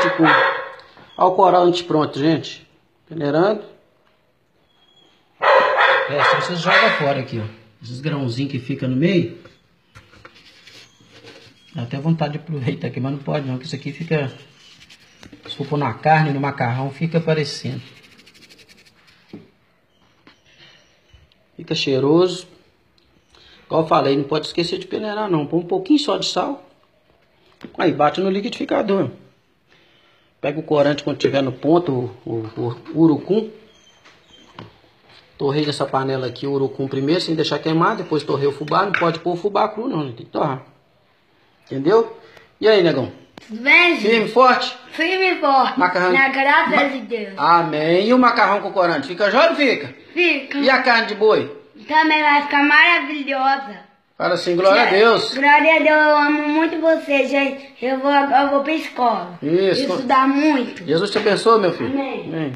de cu. Olha o corante pronto, gente. Peneirando. É, você joga fora aqui, ó. Esses grãozinhos que fica no meio. Dá até vontade de aproveitar aqui, mas não pode não, que isso aqui fica... Se for pôr na carne, no macarrão, fica aparecendo. Fica cheiroso. Igual eu falei, não pode esquecer de peneirar não. Põe um pouquinho só de sal. Aí bate no liquidificador. Pega o corante quando tiver no ponto, o, o, o urucum. Torrei nessa panela aqui o urucum primeiro, sem deixar queimar. Depois torrei o fubá. Não pode pôr o fubá cru não, tem que torrar. Entendeu? E aí, negão? Tudo bem, gente? Firme, forte? Firme e forte. Macarrão. Na graça de Deus. Amém. E o macarrão com corante? Fica jóia ou fica? Fica. E a carne de boi? Também vai ficar maravilhosa. Fala assim, glória a Deus. Glória a Deus, eu amo muito você, gente. Eu vou, eu vou pra escola. Isso. Estudar muito. Jesus te abençoe, meu filho. Amém. Amém.